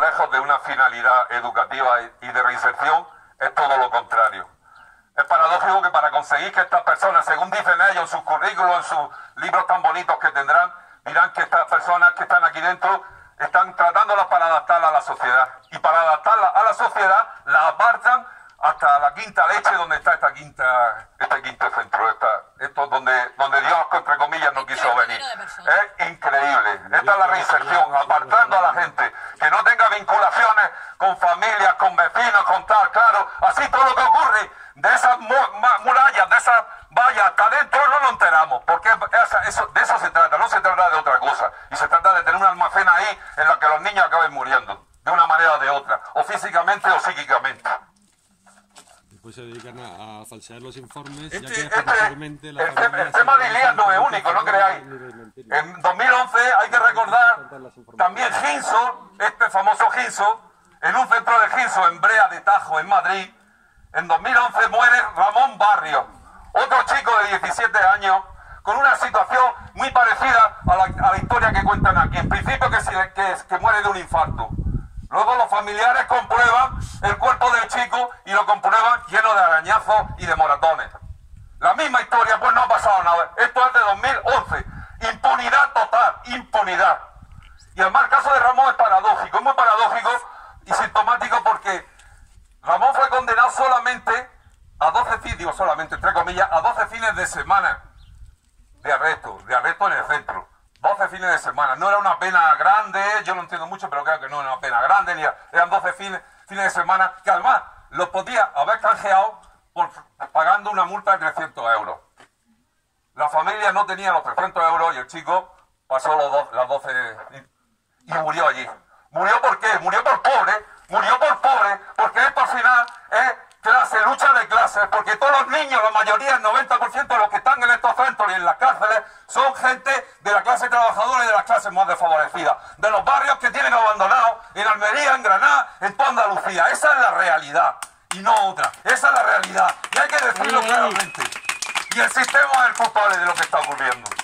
lejos de una finalidad educativa y de reinserción, es todo lo contrario. Es paradójico que para conseguir que estas personas, según dicen ellos en sus currículos, en sus libros tan bonitos que tendrán, dirán que estas personas que están aquí dentro están tratándolas para adaptarlas a la sociedad. Y para adaptarlas a la sociedad, la apartan hasta la quinta leche donde está esta quinta, este quinto centro, esta, esto donde, donde Dios, entre comillas, no quiso venir. Es increíble. Esta es la reinserción, apartando a la gente, que no tenga vinculaciones con familias, con vecinos, con tal, claro, así todo lo que ocurre de esas murallas, de esas vallas hasta adentro no lo enteramos, porque eso, de eso se trata, no se trata de otra cosa, y se trata de tener un almacén ahí en la que los niños acaben muriendo, de una manera o de otra, o físicamente o psíquicamente. Después se dedican a, falsear los informes. ya que este, este, el, tema de Ilías no es único, no creáis. En 2011 hay que recordar también Ginso, este famoso Ginso, en un centro de Ginso en Brea de Tajo, en Madrid, en 2011 muere Ramón Barrio, otro chico de 17 años, con una situación muy parecida a la, historia que cuentan aquí. En principio que, que, que muere de un infarto. Luego los familiares comprueban el cuerpo del chico y lo comprueban lleno de arañazos y de moratones. La misma historia, pues no ha pasado nada. Esto es de 2011. Impunidad total, impunidad. Y además el caso de Ramón es paradójico, es muy paradójico y sintomático porque Ramón fue condenado solamente a 12 fines, digo solamente, entre comillas, a 12 fines de semana de arresto, de arresto en el centro. 12 fines de semana. No era una pena grande, yo no entiendo mucho, pero creo que no era una pena grande, ni eran 12 fines, fines de semana, que además los podía haber canjeado pagando una multa de 300 euros. La familia no tenía los 300 euros y el chico pasó los las 12 y murió allí. ¿Murió por qué? Murió por pobre, murió por pobre, porque esto al final es clase, lucha de clases, porque todos los niños, la mayoría, el 90% de los que están en estos centros y en las cárceles, son gente de la clase trabajadora y de las clases más desfavorecidas, de los barrios que tienen abandonados en Almería, en Granada, en toda Andalucía. Esa es la realidad y no otra. Esa es la realidad y hay que decirlo claramente. Y el sistema es el culpable de lo que está ocurriendo.